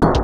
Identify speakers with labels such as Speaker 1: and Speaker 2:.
Speaker 1: you